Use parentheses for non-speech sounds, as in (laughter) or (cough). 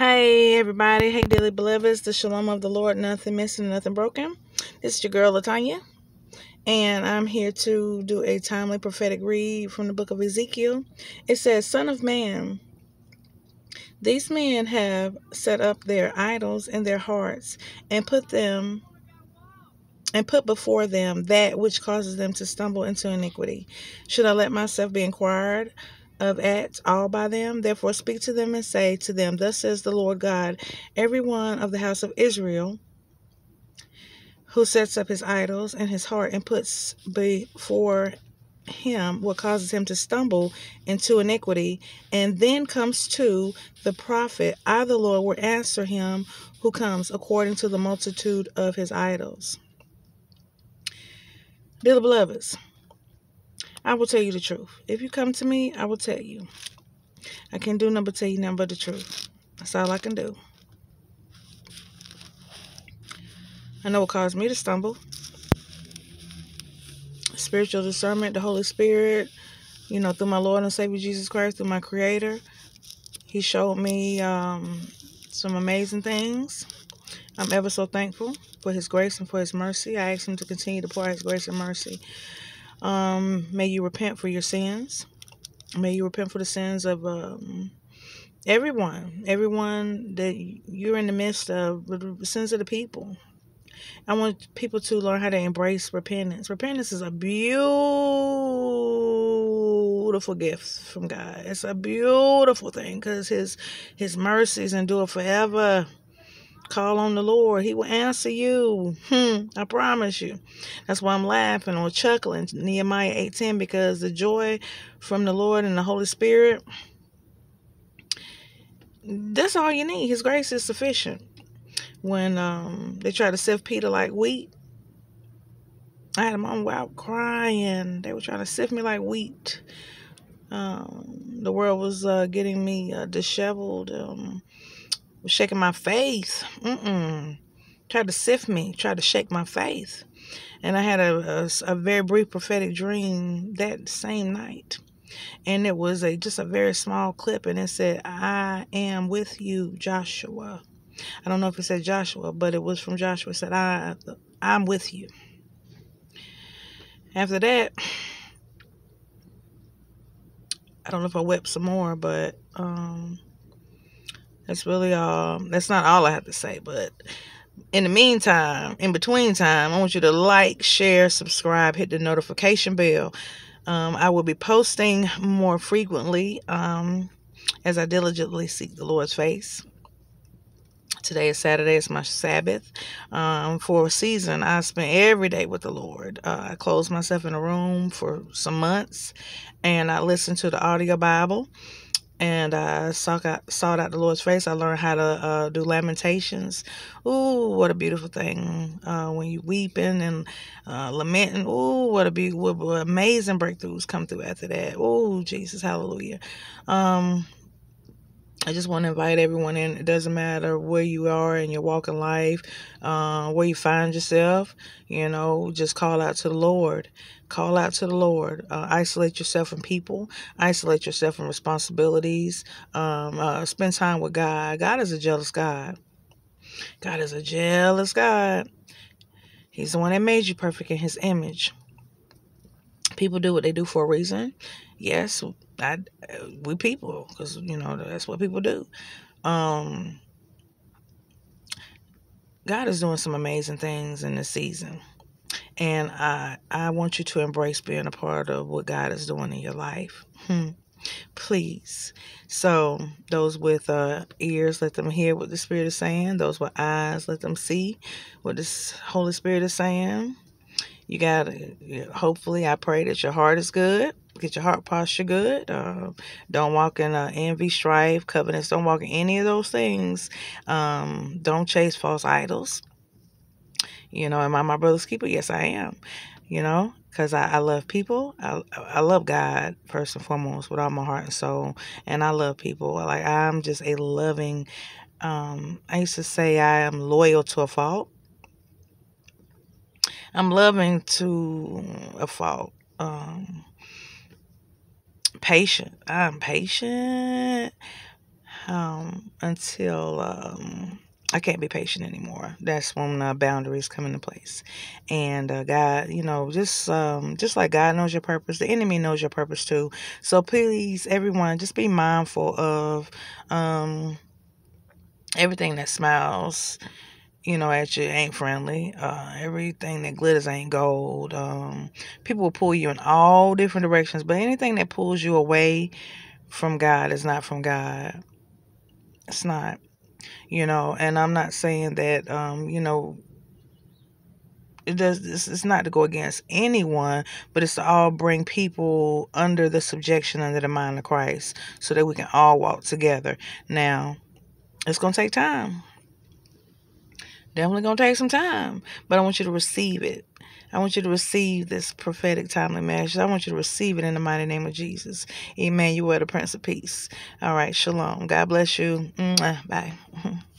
Hey everybody, hey daily beloveds, the shalom of the Lord, nothing missing, nothing broken. This is your girl Latanya, and I'm here to do a timely prophetic read from the book of Ezekiel. It says, Son of man, these men have set up their idols in their hearts and put them and put before them that which causes them to stumble into iniquity. Should I let myself be inquired of at all by them? Therefore speak to them and say to them, Thus says the Lord God, every one of the house of Israel who sets up his idols in his heart and puts before him what causes him to stumble into iniquity, and then comes to the prophet, I, the Lord, will answer him who comes according to the multitude of his idols. Dear beloveds, I will tell you the truth. If you come to me, I will tell you. I can't do nothing but tell you nothing but the truth. That's all I can do. I know what caused me to stumble. Spiritual discernment, the Holy Spirit, you know, through my Lord and Savior Jesus Christ, through my Creator. He showed me um, some amazing things. I'm ever so thankful for His grace and for His mercy. I ask Him to continue to pour His grace and mercy. Um, may you repent for your sins. May you repent for the sins of um, everyone, everyone that you're in the midst of, the sins of the people. I want people to learn how to embrace repentance. Repentance is a beautiful gift from God. It's a beautiful thing because His His mercies endure forever. Call on the Lord. He will answer you. Hmm, I promise you. That's why I'm laughing or chuckling. Nehemiah 8:10 because the joy from the Lord and the Holy Spirit that's all you need. His grace is sufficient. When um, they try to sift Peter like wheat, I had them on out crying. They were trying to sift me like wheat. Um, the world was uh, getting me uh, disheveled. Um, was shaking my faith. Mm-mm. Tried to sift me, tried to shake my faith. And I had a, a, a, very brief prophetic dream that same night. And it was a just a very small clip, and it said, I am with you, Joshua. I don't know if it said Joshua, but it was from Joshua. It said, I, I'm with you. After that, I don't know if I wept some more, but um, that's really all. That's not all I have to say, but in the meantime, in between time, I want you to like, share, subscribe, hit the notification bell. Um, I will be posting more frequently um, as I diligently seek the Lord's face. Today is Saturday. It's my Sabbath. Um, for a season, I spent every day with the Lord. Uh, I closed myself in a room for some months, and I listened to the audio Bible and I out, sought out the Lord's face. I learned how to uh, do lamentations. Ooh, what a beautiful thing uh, when you weeping and uh, lamenting. Ooh, what a beautiful, what amazing breakthroughs come through after that. Ooh, Jesus, hallelujah. Um, I just want to invite everyone in. It doesn't matter where you are in your walk in life, uh, where you find yourself. You know, just call out to the Lord. Call out to the Lord. Uh, isolate yourself from people. Isolate yourself from responsibilities. Um, uh, spend time with God. God is a jealous God. God is a jealous God. He's the one that made you perfect in His image. People do what they do for a reason. Yes, I we people because you know that's what people do. Um, God is doing some amazing things in this season. And I I want you to embrace being a part of what God is doing in your life. Hmm. Please. So those with uh, ears, let them hear what the Spirit is saying. Those with eyes, let them see what the Holy Spirit is saying. You got to, hopefully, I pray that your heart is good. Get your heart posture good. Uh, don't walk in uh, envy, strife, covenants. Don't walk in any of those things. Um, don't chase false idols. You know, am I my brother's keeper? Yes, I am. You know, because I, I love people. I, I love God first and foremost with all my heart and soul. And I love people. Like, I'm just a loving, um, I used to say I am loyal to a fault. I'm loving to a fault. Um, patient. I'm patient. um, until um, I can't be patient anymore. That's when uh, boundaries come into place. And uh, God, you know, just um, just like God knows your purpose, the enemy knows your purpose too. So please, everyone, just be mindful of um, everything that smiles you know, at you ain't friendly. Uh, everything that glitters ain't gold. Um, people will pull you in all different directions, but anything that pulls you away from God is not from God. It's not, you know. And I'm not saying that, um, you know, it does. It's, not to go against anyone, but it's to all bring people under the subjection under the mind of Christ, so that we can all walk together. Now, it's gonna take time Definitely gonna take some time, but I want you to receive it. I want you to receive this prophetic timely message. I want you to receive it in the mighty name of Jesus. Amen. You are the Prince of Peace. All right. Shalom. God bless you. Bye. (laughs)